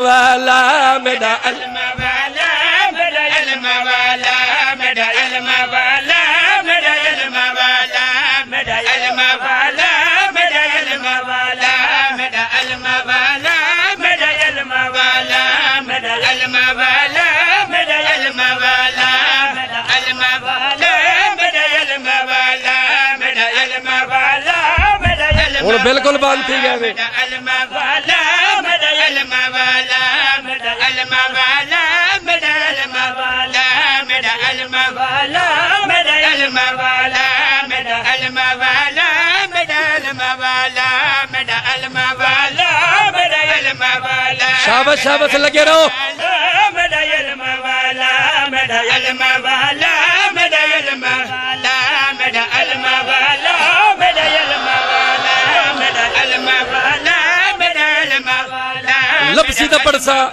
والا میرا علم والا میرا علم والا میرا علم والا میرا علم والا میرا علم والا میرا علم والا میرا علم والا میرا علم والا میرا علم والا میرا علم والا میرا علم والا میرا علم والا میرا علم والا میرا علم ہوں بالکل بند تھی گئے میرا علم والا شاباش شاباش الال ڊايمالا سابساب لڳي رو حال ڊائل موالا آپ سی دا پڑھ سا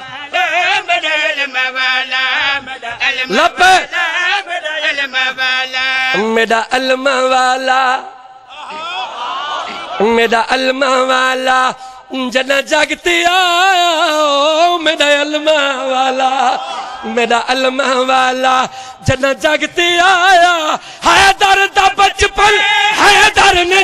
لپ میرا علم والا۔ میرا علم والا۔ جنا جاگتی آیا میرا علم والا۔ میرا علم والا۔ جنا جاگتی آیا ہے درد بچپن ہے در نے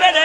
میرا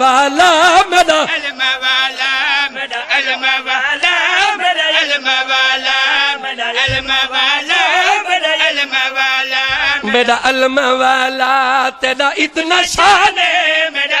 والا میرا میرا علما والا تیرا اتنا شان ہے میرا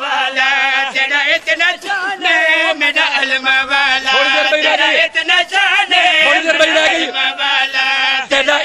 والا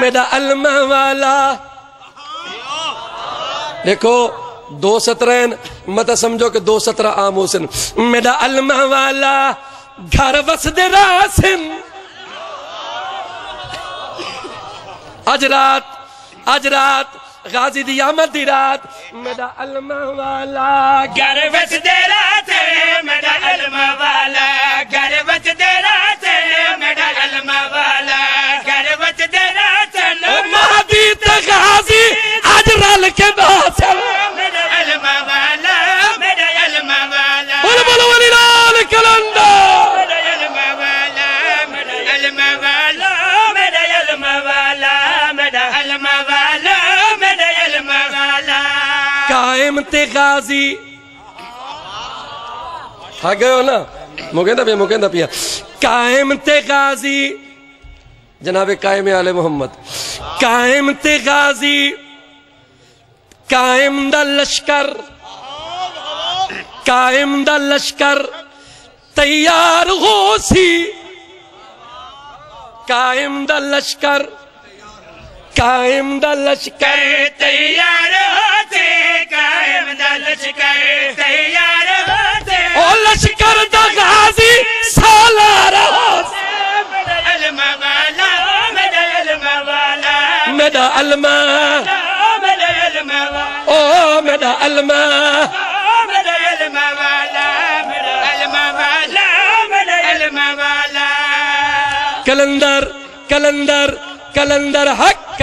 میرا علم والا۔ دیکھو، دو سترین، مت سمجھو کہ دو سترہ عام حسن میرا علم والا، گھر وسد راسن۔ اج رات اج رات، غازی دی آمد دی رات۔ میرا علم والا، گھر بچ دیرا تے میرا علم والا۔ قائم غازی۔ ہاں گئے ہو نا؟ مکہندہ پیا مکہندہ پیا۔ قائم تے غازی۔ جناب قائم آل محمد۔ قائم تے غازی۔ قائم دا لشکر۔ قائم دا لشکر۔ تیار ہو سی۔ قائم دا لشکر۔ قائم دا لشکر تیار ہوتے قائم دا لشکر تیار ہوتے. أو لشکر دا غازی سالار المغالا مدى المغالا مدى الماء مدى المغالا أو مدى الماء مدى المغالا مدى مدى المغالا كلندر Kalandar Hak